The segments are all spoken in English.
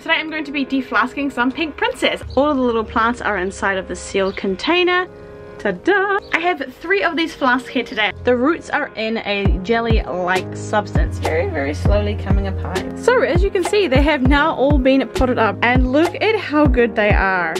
Today I'm going to be deflasking some Pink Princess. All of the little plants are inside of the sealed container. Ta-da! I have three of these flasks here today. The roots are in a jelly-like substance, very, very slowly coming apart. So as you can see, they have now all been potted up and look at how good they are.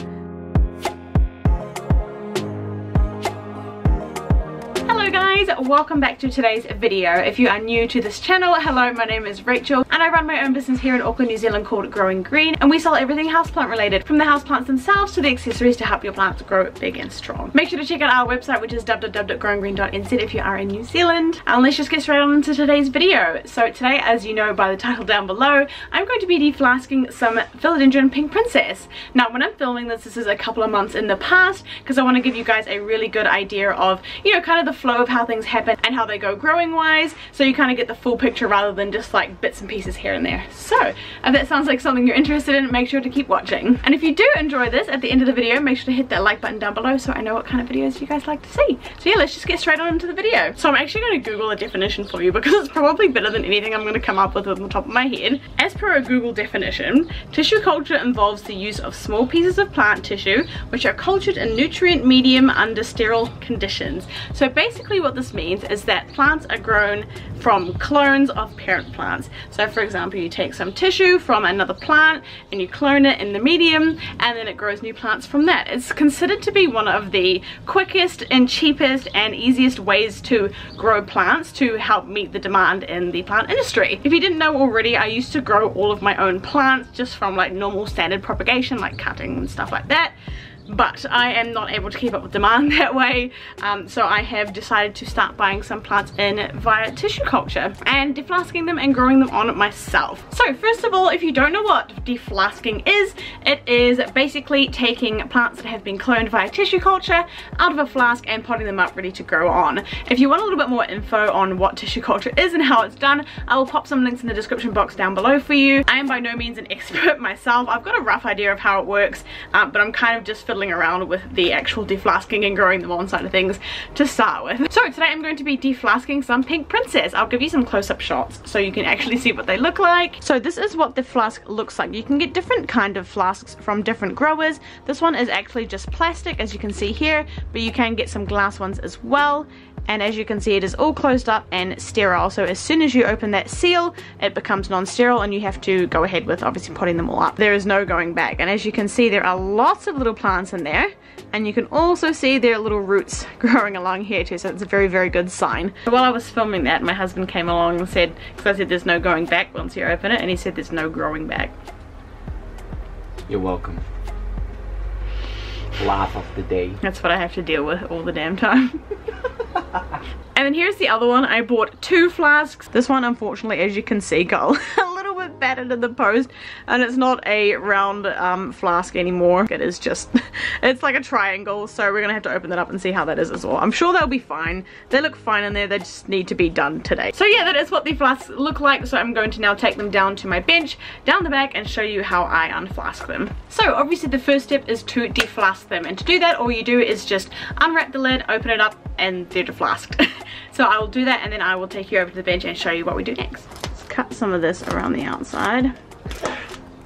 Guys welcome back to today's video. If you are new to this channel hello my name is Rachel and I run my own business here in Auckland New Zealand called Growing Green and we sell everything houseplant related from the houseplants themselves to the accessories to help your plants grow big and strong. Make sure to check out our website which is www.growinggreen.nz if you are in New Zealand. And let's just get straight on into today's video. So today as you know by the title down below I'm going to be deflasking some philodendron pink princess. Now when I'm filming this this is a couple of months in the past because I want to give you guys a really good idea of you know kind of the flow of how things happen and how they go growing wise so you kind of get the full picture rather than just like bits and pieces here and there. So if that sounds like something you're interested in make sure to keep watching. And if you do enjoy this at the end of the video make sure to hit that like button down below so I know what kind of videos you guys like to see. So yeah let's just get straight on into the video. So I'm actually going to google a definition for you because it's probably better than anything I'm going to come up with on the top of my head. As per a Google definition tissue culture involves the use of small pieces of plant tissue which are cultured in nutrient medium under sterile conditions. So basically what this means is that plants are grown from clones of parent plants. So for example, you take some tissue from another plant and you clone it in the medium and then it grows new plants from that. It's considered to be one of the quickest and cheapest and easiest ways to grow plants to help meet the demand in the plant industry. If you didn't know already, I used to grow all of my own plants just from like normal standard propagation like cutting and stuff like that but I am not able to keep up with demand that way um, so I have decided to start buying some plants in via tissue culture and deflasking them and growing them on myself. So first of all if you don't know what deflasking is it is basically taking plants that have been cloned via tissue culture out of a flask and potting them up ready to grow on. If you want a little bit more info on what tissue culture is and how it's done I will pop some links in the description box down below for you. I am by no means an expert myself I've got a rough idea of how it works um, but I'm kind of just fiddling around with the actual deflasking and growing them on side of things to start with. So today I'm going to be deflasking some Pink Princess. I'll give you some close-up shots so you can actually see what they look like. So this is what the flask looks like. You can get different kind of flasks from different growers. This one is actually just plastic as you can see here, but you can get some glass ones as well and as you can see it is all closed up and sterile. So as soon as you open that seal it becomes non-sterile and you have to go ahead with obviously putting them all up. There is no going back. And as you can see there are lots of little plants in there. And you can also see their little roots growing along here too. So it's a very very good sign. While I was filming that my husband came along and said because I said there's no going back once you open it. And he said there's no growing back. You're welcome laugh of the day that's what I have to deal with all the damn time and then here's the other one. I bought two flasks. This one, unfortunately, as you can see, got battered in the post. And it's not a round um, flask anymore. It is just, it's like a triangle. So we're to have to open that up and see how that is as well. I'm sure they'll be fine. They look fine in there. They just need to be done today. So yeah, that is what the flasks look like. So I'm going to now take them down to my bench, down the back, and show you how I unflask them. So obviously the first step is to deflask them. And to do that, all you do is just unwrap the lid, open it up, and they're deflasked. so I will do that and then I will take you over to the bench and show you what we do next. Cut some of this around the outside.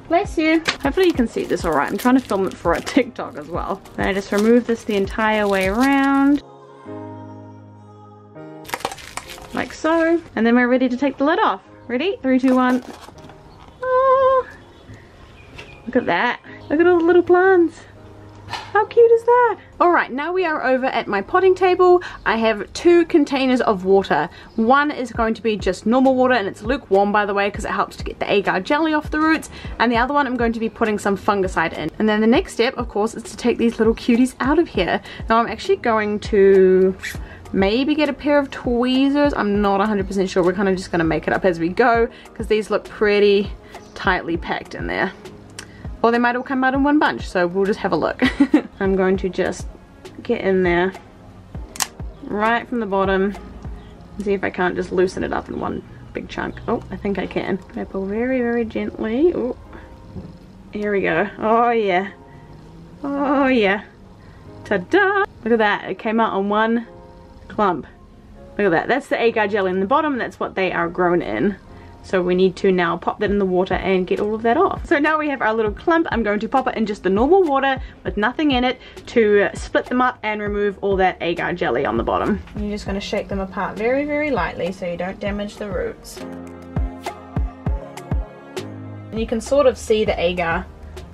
Bless you. Hopefully you can see this alright. I'm trying to film it for a TikTok as well. Then I just remove this the entire way around. Like so. And then we're ready to take the lid off. Ready? Three, two, one. Oh, look at that. Look at all the little plants. How cute is that? Alright, now we are over at my potting table. I have two containers of water. One is going to be just normal water and it's lukewarm by the way because it helps to get the agar jelly off the roots. And the other one I'm going to be putting some fungicide in. And then the next step, of course, is to take these little cuties out of here. Now I'm actually going to maybe get a pair of tweezers. I'm not 100% sure. We're kind of just going to make it up as we go because these look pretty tightly packed in there. Or they might all come out in one bunch, so we'll just have a look. I'm going to just get in there right from the bottom see if I can't just loosen it up in one big chunk. Oh, I think I can. I pull very, very gently. Oh, here we go. Oh, yeah. Oh, yeah. Ta-da! Look at that. It came out on one clump. Look at that. That's the agar gel in the bottom. That's what they are grown in. So we need to now pop that in the water and get all of that off. So now we have our little clump. I'm going to pop it in just the normal water with nothing in it to split them up and remove all that agar jelly on the bottom. You're just going to shake them apart very, very lightly so you don't damage the roots. And you can sort of see the agar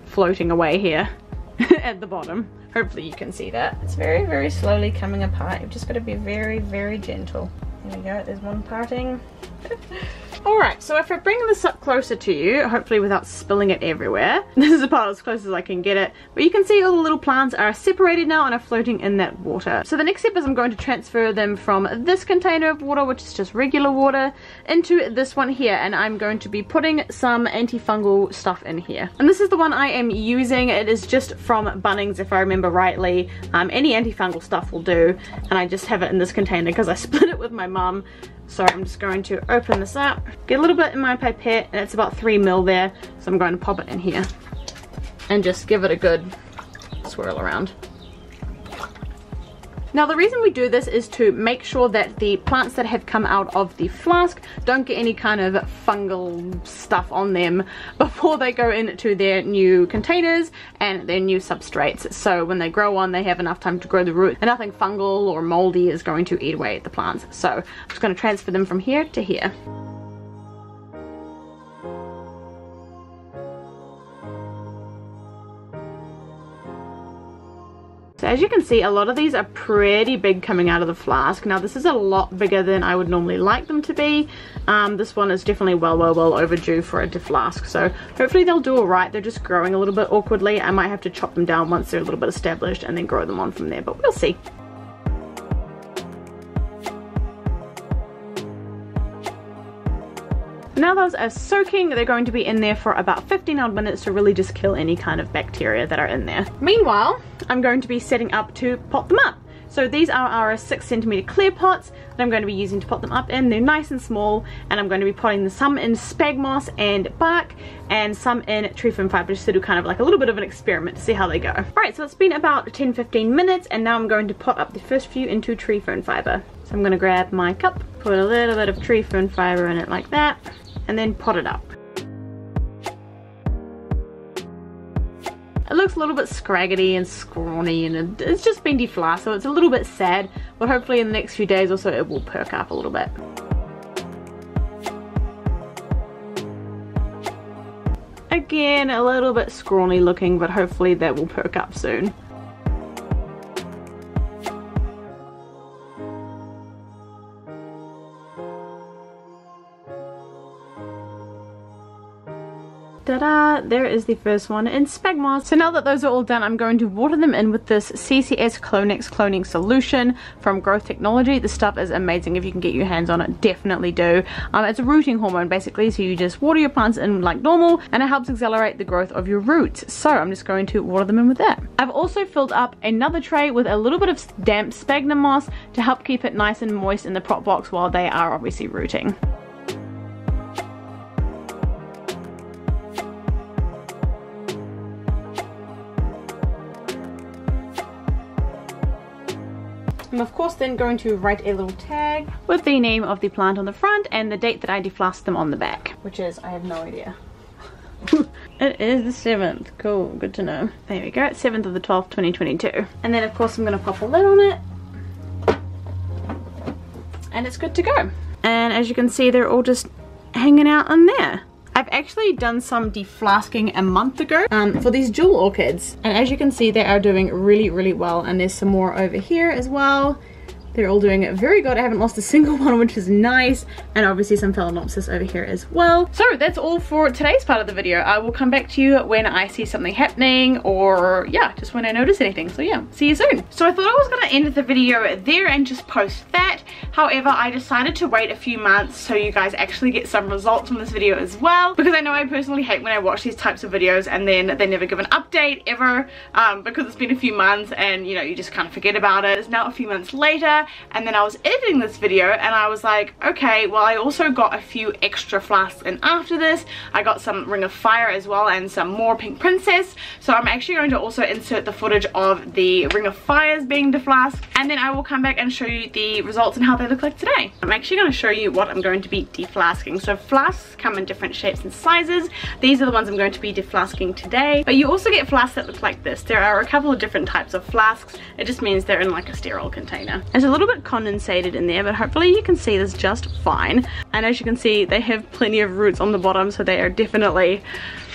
floating away here at the bottom. Hopefully you can see that. It's very, very slowly coming apart. You've just got to be very, very gentle. There we go, there's one parting. Alright, so if I bring this up closer to you, hopefully without spilling it everywhere, this is about as close as I can get it, but you can see all the little plants are separated now and are floating in that water. So the next step is I'm going to transfer them from this container of water, which is just regular water, into this one here, and I'm going to be putting some antifungal stuff in here. And this is the one I am using, it is just from Bunnings if I remember rightly, um, any antifungal stuff will do, and I just have it in this container because I split it with my mum. So I'm just going to open this up, get a little bit in my pipette, and it's about three mil there. So I'm going to pop it in here and just give it a good swirl around. Now the reason we do this is to make sure that the plants that have come out of the flask don't get any kind of fungal stuff on them before they go into their new containers and their new substrates. So when they grow on they have enough time to grow the root and nothing fungal or moldy is going to eat away at the plants. So I'm just going to transfer them from here to here. As you can see, a lot of these are pretty big coming out of the flask. Now this is a lot bigger than I would normally like them to be. Um, this one is definitely well, well, well overdue for a deflask. So hopefully they'll do alright. They're just growing a little bit awkwardly. I might have to chop them down once they're a little bit established and then grow them on from there, but we'll see. Now those are soaking, they're going to be in there for about 15 odd minutes to really just kill any kind of bacteria that are in there. Meanwhile, I'm going to be setting up to pop them up. So these are our 6 centimeter clear pots that I'm going to be using to pot them up in. They're nice and small and I'm going to be potting some in spag moss and bark and some in tree fern fibre just to do kind of like a little bit of an experiment to see how they go. Alright, so it's been about 10-15 minutes and now I'm going to pot up the first few into tree fern fibre. So I'm going to grab my cup, put a little bit of tree fern fibre in it like that and then pot it up. It looks a little bit scraggly and scrawny and it's just been deflowered so it's a little bit sad but hopefully in the next few days or so it will perk up a little bit. Again a little bit scrawny looking but hopefully that will perk up soon. Ta-da! There is the first one in spag moss. So now that those are all done, I'm going to water them in with this CCS Clonex cloning solution from Growth Technology. The stuff is amazing. If you can get your hands on it, definitely do. Um, it's a rooting hormone basically, so you just water your plants in like normal and it helps accelerate the growth of your roots. So I'm just going to water them in with that. I've also filled up another tray with a little bit of damp sphagnum moss to help keep it nice and moist in the prop box while they are obviously rooting. Of course then going to write a little tag with the name of the plant on the front and the date that I deflasked them on the back, which is, I have no idea. it is the 7th. Cool, good to know. There we go, 7th of the 12th, 2022. And then of course I'm going to pop a lid on it. And it's good to go. And as you can see, they're all just hanging out in there. Actually done some deflasking a month ago um, for these jewel orchids. And as you can see, they are doing really, really well. And there's some more over here as well. They're all doing very good. I haven't lost a single one, which is nice. And obviously some Phalaenopsis over here as well. So that's all for today's part of the video. I will come back to you when I see something happening or yeah, just when I notice anything. So yeah, see you soon. So I thought I was gonna end the video there and just post that. However, I decided to wait a few months so you guys actually get some results from this video as well. Because I know I personally hate when I watch these types of videos and then they never give an update ever um, because it's been a few months and you know, you just kind of forget about it. It's now a few months later and then I was editing this video and I was like okay well I also got a few extra flasks and after this I got some Ring of Fire as well and some more Pink Princess so I'm actually going to also insert the footage of the Ring of Fires being deflasked and then I will come back and show you the results and how they look like today. I'm actually going to show you what I'm going to be deflasking. So flasks come in different shapes and sizes. These are the ones I'm going to be deflasking today but you also get flasks that look like this. There are a couple of different types of flasks. It just means they're in like a sterile container. It's a little bit condensated in there but hopefully you can see this just fine and as you can see they have plenty of roots on the bottom so they are definitely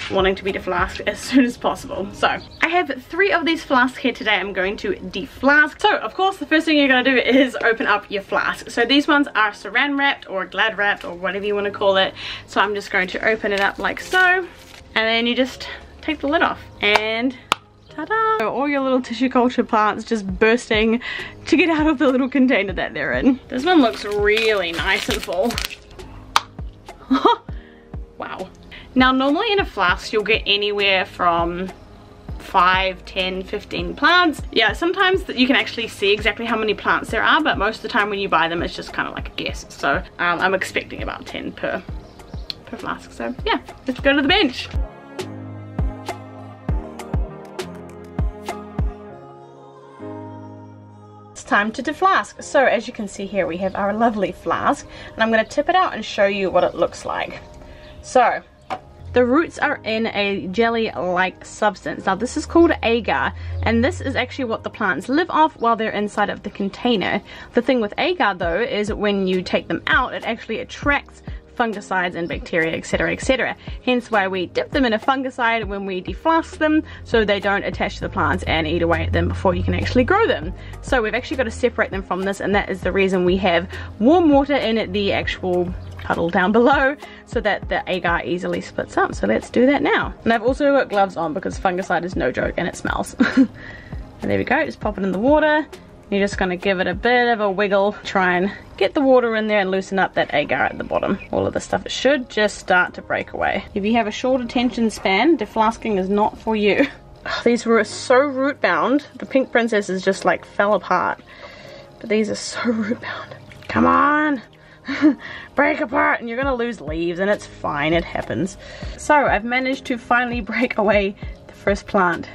wanting to be deflasked as soon as possible. So I have three of these flasks here today I'm going to deflask. So of course the first thing you're going to do is open up your flask. So these ones are saran wrapped or glad wrapped or whatever you want to call it. So I'm just going to open it up like so and then you just take the lid off and Ta-da! All your little tissue culture plants just bursting to get out of the little container that they're in. This one looks really nice and full. wow. Now normally in a flask you'll get anywhere from 5, 10, 15 plants. Yeah, sometimes you can actually see exactly how many plants there are, but most of the time when you buy them, it's just kind of like a guess. So um, I'm expecting about 10 per, per flask. So yeah, let's go to the bench. Time to deflask. So as you can see here, we have our lovely flask, and I'm gonna tip it out and show you what it looks like. So the roots are in a jelly-like substance. Now this is called agar and this is actually what the plants live off while they're inside of the container. The thing with agar though is when you take them out it actually attracts fungicides and bacteria etc etc hence why we dip them in a fungicide when we deflask them so they don't attach to the plants and eat away at them before you can actually grow them so we've actually got to separate them from this and that is the reason we have warm water in the actual puddle down below so that the agar easily splits up. So let's do that now. And I've also got gloves on because fungicide is no joke and it smells. and there we go, just pop it in the water. You're just gonna give it a bit of a wiggle, try and get the water in there and loosen up that agar at the bottom. All of the stuff, it should just start to break away. If you have a short attention span, deflasking is not for you. These were so root bound. The pink princesses just like fell apart. But these are so root bound. Come on! break apart and you're gonna lose leaves and it's fine, it happens. So I've managed to finally break away the first plant.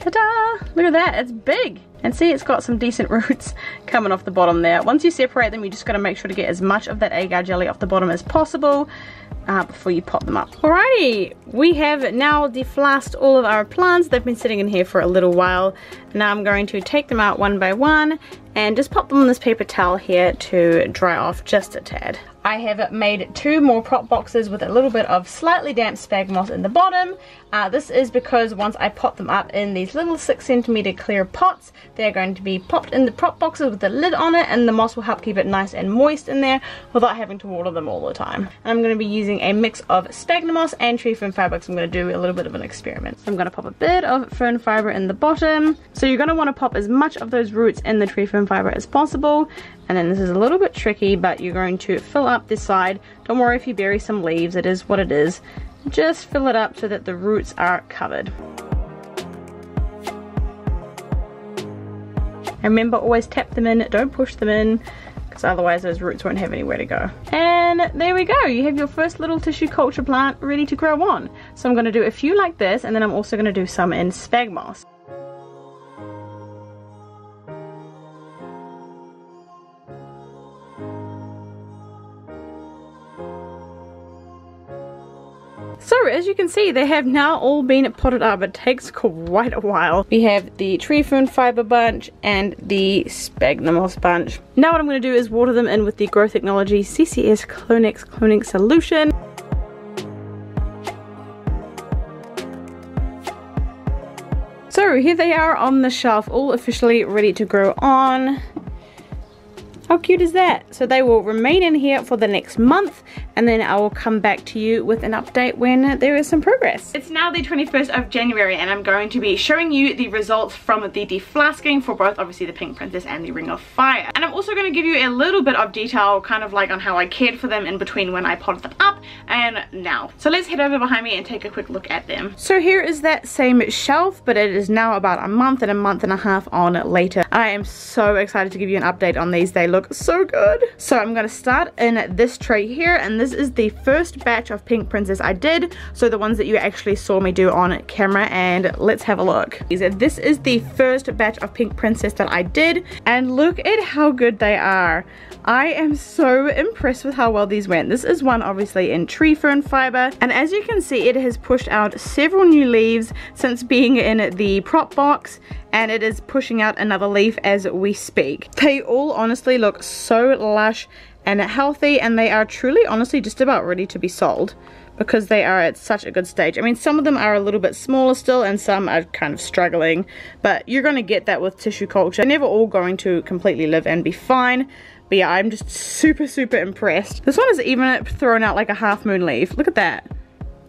Ta-da! Look at that, it's big. And see, it's got some decent roots coming off the bottom there. Once you separate them, you just gotta make sure to get as much of that agar jelly off the bottom as possible uh, before you pop them up. Alrighty, we have now deflasked all of our plants. They've been sitting in here for a little while. Now I'm going to take them out one by one and just pop them on this paper towel here to dry off just a tad. I have made two more prop boxes with a little bit of slightly damp sphagnum moss in the bottom. Uh, this is because once I pot them up in these little six centimeter clear pots, they're going to be popped in the prop boxes with the lid on it and the moss will help keep it nice and moist in there without having to water them all the time. And I'm going to be using a mix of sphagnum moss and tree fern because I'm going to do a little bit of an experiment. I'm going to pop a bit of fern fibre in the bottom. So you're going to want to pop as much of those roots in the tree fern fibre as possible and then this is a little bit tricky, but you're going to fill up this side. Don't worry if you bury some leaves, it is what it is. Just fill it up so that the roots are covered. And remember, always tap them in, don't push them in, because otherwise those roots won't have anywhere to go. And there we go, you have your first little tissue culture plant ready to grow on. So I'm going to do a few like this, and then I'm also going to do some in sphagnum moss. As you can see, they have now all been potted up. It takes quite a while. We have the tree fern fiber bunch and the sphagnum bunch. Now what I'm going to do is water them in with the Grow Technology CCS Clonex Cloning Solution. So here they are on the shelf, all officially ready to grow on. How cute is that? So they will remain in here for the next month and then I will come back to you with an update when there is some progress. It's now the 21st of January and I'm going to be showing you the results from the deflasking for both obviously the Pink Princess and the Ring of Fire. And I'm also going to give you a little bit of detail kind of like on how I cared for them in between when I potted them up and now. So let's head over behind me and take a quick look at them. So here is that same shelf but it is now about a month and a month and a half on later. I am so excited to give you an update on these. They look so good. So I'm going to start in this tray here and this is the first batch of Pink Princess I did. So the ones that you actually saw me do on camera and let's have a look. This is the first batch of Pink Princess that I did and look at how good they are. I am so impressed with how well these went. This is one obviously in tree fern fiber and as you can see it has pushed out several new leaves since being in the prop box and it is pushing out another leaf as we speak. They all honestly look so lush and healthy and they are truly honestly just about ready to be sold because they are at such a good stage. I mean, some of them are a little bit smaller still and some are kind of struggling, but you're going to get that with tissue culture. They're never all going to completely live and be fine, but yeah, I'm just super, super impressed. This one is even thrown out like a half moon leaf. Look at that.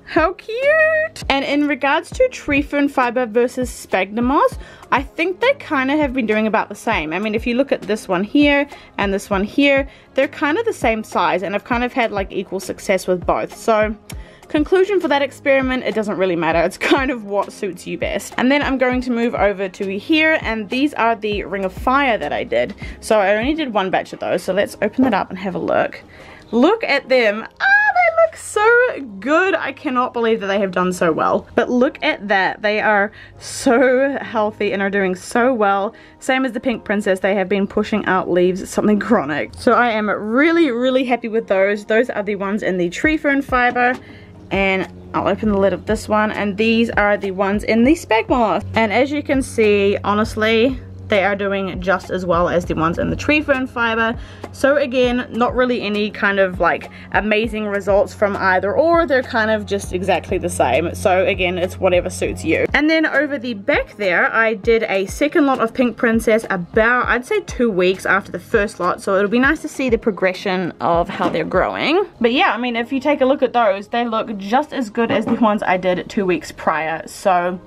How cute! And in regards to tree fern fiber versus sphagnum moss, I think they kind of have been doing about the same. I mean, if you look at this one here and this one here, they're kind of the same size and I've kind of had like equal success with both. So conclusion for that experiment, it doesn't really matter. It's kind of what suits you best. And then I'm going to move over to here and these are the Ring of Fire that I did. So I only did one batch of those. So let's open that up and have a look. Look at them. Ah, they look so good. I cannot believe that they have done so well. But look at that. They are so healthy and are doing so well. Same as the Pink Princess, they have been pushing out leaves, something chronic. So I am really, really happy with those. Those are the ones in the tree fern fiber. And I'll open the lid of this one. And these are the ones in the sphagnum. And as you can see, honestly, they are doing just as well as the ones in the tree fern fiber. So again, not really any kind of like amazing results from either or, they're kind of just exactly the same. So again, it's whatever suits you. And then over the back there, I did a second lot of Pink Princess about, I'd say two weeks after the first lot. So it'll be nice to see the progression of how they're growing. But yeah, I mean, if you take a look at those, they look just as good as the ones I did two weeks prior. So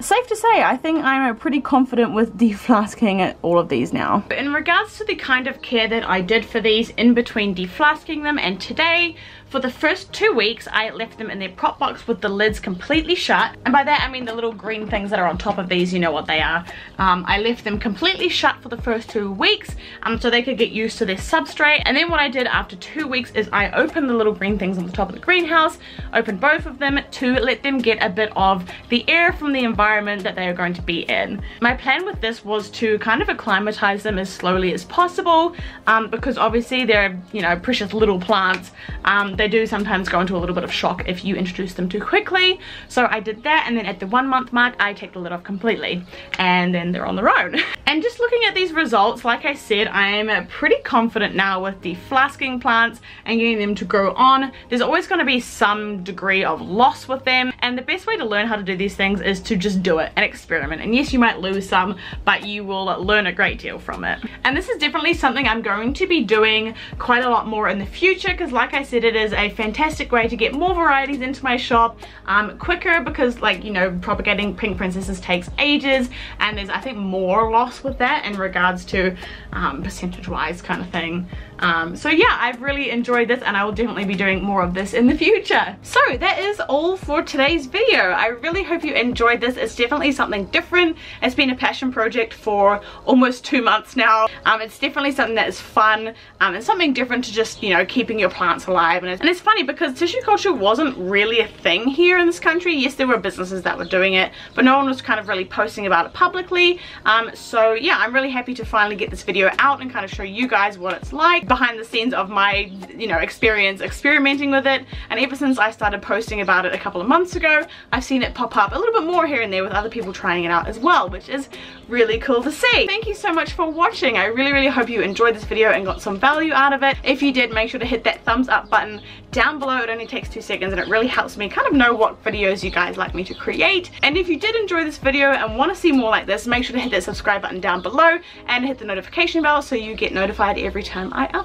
safe to say, I think I'm pretty confident with deflasking all of these now. In regards to the kind of care that I did for these in between deflasking them and today, for the first two weeks, I left them in their prop box with the lids completely shut. And by that, I mean the little green things that are on top of these, you know what they are. Um, I left them completely shut for the first two weeks um, so they could get used to their substrate. And then what I did after two weeks is I opened the little green things on the top of the greenhouse, opened both of them to let them get a bit of the air from the environment that they are going to be in. My plan with this was to kind of acclimatize them as slowly as possible um, because obviously they're, you know, precious little plants. Um, they do sometimes go into a little bit of shock if you introduce them too quickly. So I did that and then at the one month mark I take the lid off completely and then they're on their own. and just looking at these results, like I said, I am pretty confident now with deflasking plants and getting them to grow on. There's always going to be some degree of loss with them and the best way to learn how to do these things is to just do it and experiment. And yes, you might lose some, but you will learn a great deal from it. And this is definitely something I'm going to be doing quite a lot more in the future because like I said, it is a fantastic way to get more varieties into my shop um, quicker because like, you know, propagating pink princesses takes ages and there's I think more loss with that in regards to um, percentage wise kind of thing. Um, so yeah, I've really enjoyed this and I will definitely be doing more of this in the future. So that is all for today's video. I really hope you enjoyed this. It's definitely something different. It's been a passion project for almost two months now. Um, it's definitely something that is fun um, and something different to just, you know, keeping your plants alive. And it's, and it's funny because tissue culture wasn't really a thing here in this country. Yes, there were businesses that were doing it, but no one was kind of really posting about it publicly. Um, so yeah, I'm really happy to finally get this video out and kind of show you guys what it's like behind the scenes of my, you know, experience experimenting with it. And ever since I started posting about it a couple of months ago, I've seen it pop up a little bit more here and there with other people trying it out as well, which is really cool to see. Thank you so much for watching. I really, really hope you enjoyed this video and got some value out of it. If you did, make sure to hit that thumbs up button down below. It only takes two seconds and it really helps me kind of know what videos you guys like me to create. And if you did enjoy this video and want to see more like this, make sure to hit that subscribe button down below and hit the notification bell so you get notified every time I upload.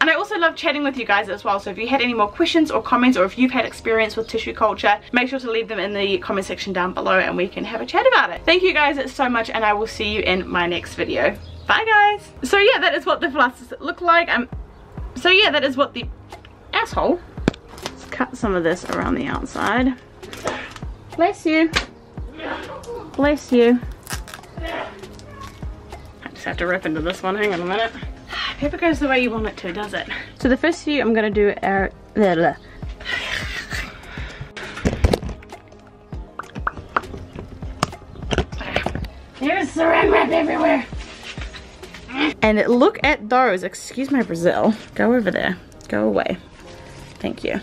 And I also love chatting with you guys as well, so if you had any more questions or comments or if you've had experience with tissue culture, make sure to leave them in the comment section down below and we can have a chat about it. Thank you guys so much and I will see you in my next video. Bye guys! So yeah, that is what the philosophy look like. Um, so yeah, that is what the asshole. Let's cut some of this around the outside. Bless you. Bless you. I just have to rip into this one. Hang on a minute. Paper goes the way you want it to, does it? So the first few I'm gonna do are, blah, blah. There's saran wrap everywhere. And look at those. Excuse my Brazil. Go over there. Go away. Thank you.